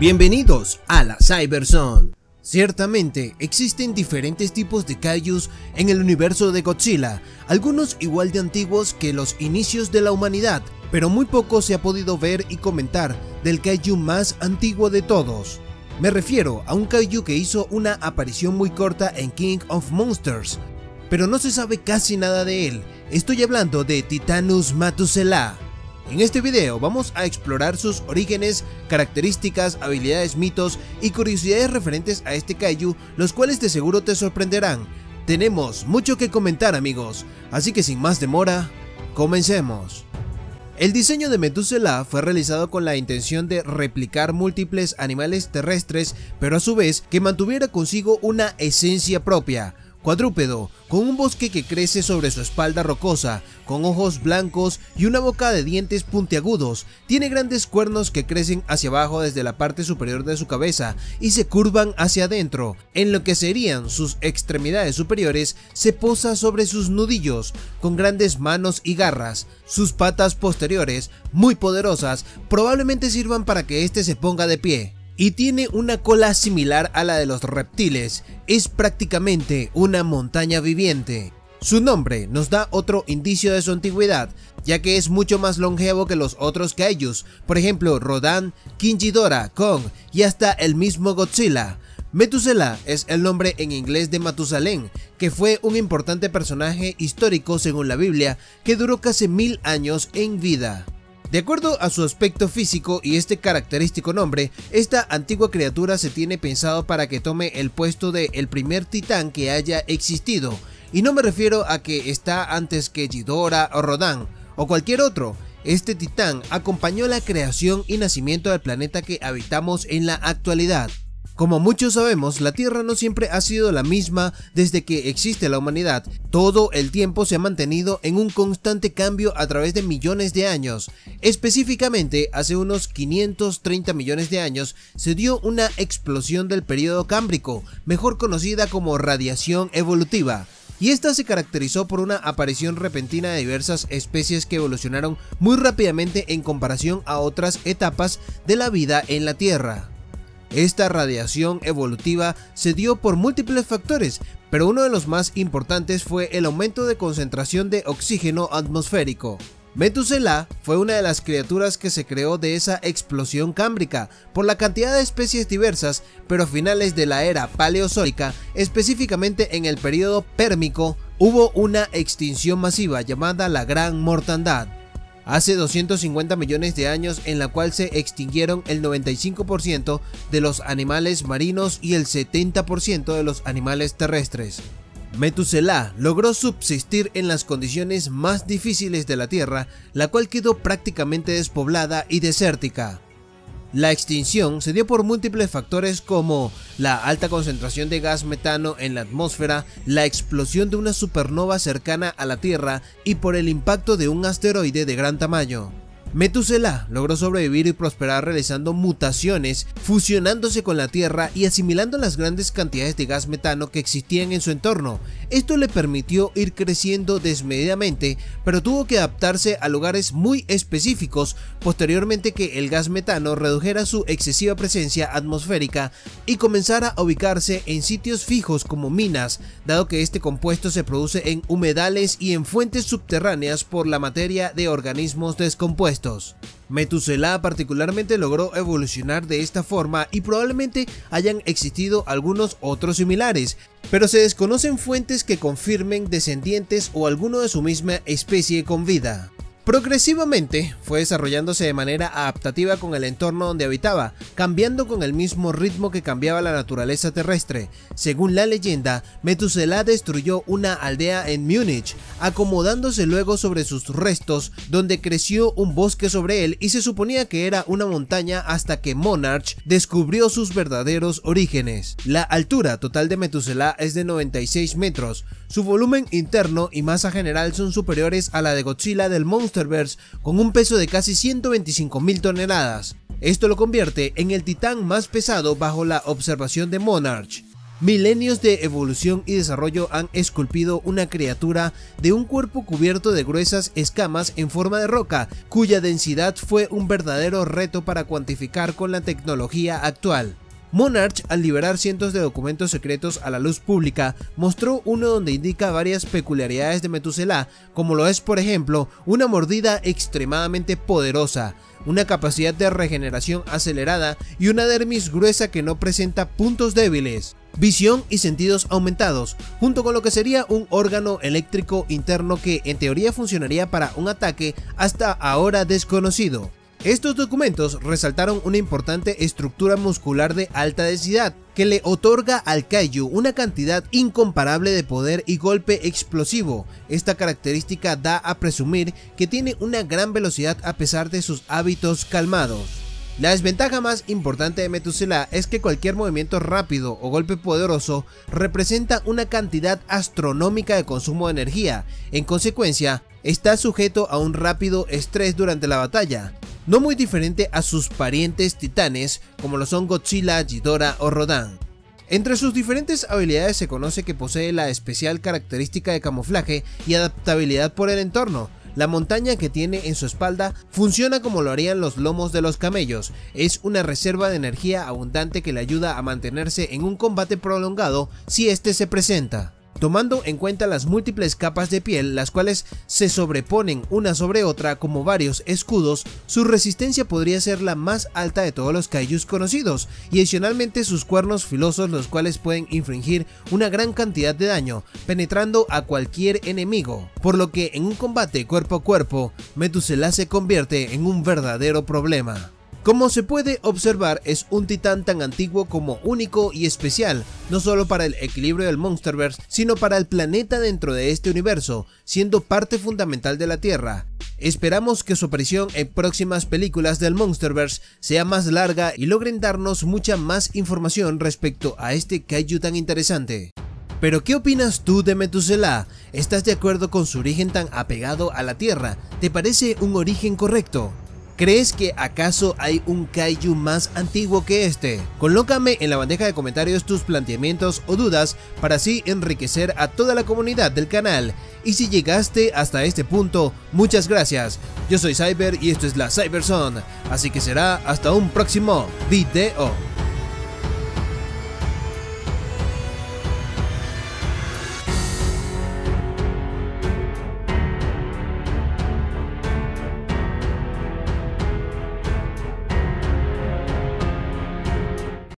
Bienvenidos a la Cyberzone. Ciertamente, existen diferentes tipos de kaijus en el universo de Godzilla, algunos igual de antiguos que los inicios de la humanidad, pero muy poco se ha podido ver y comentar del kaiju más antiguo de todos. Me refiero a un kaiju que hizo una aparición muy corta en King of Monsters, pero no se sabe casi nada de él. Estoy hablando de Titanus Matusela. En este video vamos a explorar sus orígenes, características, habilidades, mitos y curiosidades referentes a este kaiju, los cuales de seguro te sorprenderán. Tenemos mucho que comentar amigos, así que sin más demora, comencemos. El diseño de Methuselah fue realizado con la intención de replicar múltiples animales terrestres, pero a su vez que mantuviera consigo una esencia propia, cuadrúpedo, con un bosque que crece sobre su espalda rocosa, con ojos blancos y una boca de dientes puntiagudos, tiene grandes cuernos que crecen hacia abajo desde la parte superior de su cabeza y se curvan hacia adentro, en lo que serían sus extremidades superiores se posa sobre sus nudillos, con grandes manos y garras, sus patas posteriores, muy poderosas, probablemente sirvan para que éste se ponga de pie y tiene una cola similar a la de los reptiles, es prácticamente una montaña viviente. Su nombre nos da otro indicio de su antigüedad, ya que es mucho más longevo que los otros kaijus, por ejemplo Rodan, Kinjidora, Kong y hasta el mismo Godzilla. Methuselah es el nombre en inglés de Matusalén, que fue un importante personaje histórico según la Biblia, que duró casi mil años en vida. De acuerdo a su aspecto físico y este característico nombre, esta antigua criatura se tiene pensado para que tome el puesto de el primer titán que haya existido, y no me refiero a que está antes que Ghidorah o Rodan, o cualquier otro, este titán acompañó la creación y nacimiento del planeta que habitamos en la actualidad. Como muchos sabemos, la Tierra no siempre ha sido la misma desde que existe la humanidad. Todo el tiempo se ha mantenido en un constante cambio a través de millones de años. Específicamente, hace unos 530 millones de años se dio una explosión del periodo cámbrico, mejor conocida como radiación evolutiva y esta se caracterizó por una aparición repentina de diversas especies que evolucionaron muy rápidamente en comparación a otras etapas de la vida en la Tierra. Esta radiación evolutiva se dio por múltiples factores, pero uno de los más importantes fue el aumento de concentración de oxígeno atmosférico. Methuselah fue una de las criaturas que se creó de esa explosión cámbrica por la cantidad de especies diversas, pero a finales de la era paleozoica, específicamente en el periodo pérmico, hubo una extinción masiva llamada la Gran Mortandad hace 250 millones de años en la cual se extinguieron el 95% de los animales marinos y el 70% de los animales terrestres. Methuselah logró subsistir en las condiciones más difíciles de la Tierra, la cual quedó prácticamente despoblada y desértica. La extinción se dio por múltiples factores como la alta concentración de gas metano en la atmósfera, la explosión de una supernova cercana a la Tierra y por el impacto de un asteroide de gran tamaño. Methuselah logró sobrevivir y prosperar realizando mutaciones, fusionándose con la Tierra y asimilando las grandes cantidades de gas metano que existían en su entorno. Esto le permitió ir creciendo desmedidamente, pero tuvo que adaptarse a lugares muy específicos posteriormente que el gas metano redujera su excesiva presencia atmosférica y comenzara a ubicarse en sitios fijos como minas, dado que este compuesto se produce en humedales y en fuentes subterráneas por la materia de organismos descompuestos. Methuselah particularmente logró evolucionar de esta forma y probablemente hayan existido algunos otros similares, pero se desconocen fuentes que confirmen descendientes o alguno de su misma especie con vida. Progresivamente fue desarrollándose de manera adaptativa con el entorno donde habitaba, cambiando con el mismo ritmo que cambiaba la naturaleza terrestre. Según la leyenda, Methuselah destruyó una aldea en Múnich, acomodándose luego sobre sus restos, donde creció un bosque sobre él y se suponía que era una montaña hasta que Monarch descubrió sus verdaderos orígenes. La altura total de Methuselah es de 96 metros, su volumen interno y masa general son superiores a la de Godzilla del Con un peso de casi 125 mil toneladas. Esto lo convierte en el titán más pesado bajo la observación de Monarch. Milenios de evolución y desarrollo han esculpido una criatura de un cuerpo cubierto de gruesas escamas en forma de roca, cuya densidad fue un verdadero reto para cuantificar con la tecnología actual. Monarch, al liberar cientos de documentos secretos a la luz pública, mostró uno donde indica varias peculiaridades de Metusela, como lo es por ejemplo una mordida extremadamente poderosa, una capacidad de regeneración acelerada y una dermis gruesa que no presenta puntos débiles visión y sentidos aumentados, junto con lo que sería un órgano eléctrico interno que en teoría funcionaría para un ataque hasta ahora desconocido. Estos documentos resaltaron una importante estructura muscular de alta densidad que le otorga al Kaiju una cantidad incomparable de poder y golpe explosivo. Esta característica da a presumir que tiene una gran velocidad a pesar de sus hábitos calmados. La desventaja más importante de Metusela es que cualquier movimiento rápido o golpe poderoso representa una cantidad astronómica de consumo de energía, en consecuencia, está sujeto a un rápido estrés durante la batalla, no muy diferente a sus parientes titanes como lo son Godzilla, Ghidorah o Rodan. Entre sus diferentes habilidades se conoce que posee la especial característica de camuflaje y adaptabilidad por el entorno. La montaña que tiene en su espalda funciona como lo harían los lomos de los camellos, es una reserva de energía abundante que le ayuda a mantenerse en un combate prolongado si este se presenta tomando en cuenta las múltiples capas de piel las cuales se sobreponen una sobre otra como varios escudos, su resistencia podría ser la más alta de todos los kaijus conocidos y adicionalmente sus cuernos filosos los cuales pueden infringir una gran cantidad de daño, penetrando a cualquier enemigo, por lo que en un combate cuerpo a cuerpo, Metusela se convierte en un verdadero problema. Como se puede observar, es un titán tan antiguo como único y especial, no solo para el equilibrio del Monsterverse, sino para el planeta dentro de este universo, siendo parte fundamental de la Tierra. Esperamos que su aparición en próximas películas del Monsterverse sea más larga y logren darnos mucha más información respecto a este kaiju tan interesante. Pero ¿qué opinas tú de Metusela? ¿Estás de acuerdo con su origen tan apegado a la Tierra? ¿Te parece un origen correcto? ¿Crees que acaso hay un kaiju más antiguo que este? Colócame en la bandeja de comentarios tus planteamientos o dudas para así enriquecer a toda la comunidad del canal. Y si llegaste hasta este punto, muchas gracias. Yo soy Cyber y esto es la Cyberzone, así que será hasta un próximo video.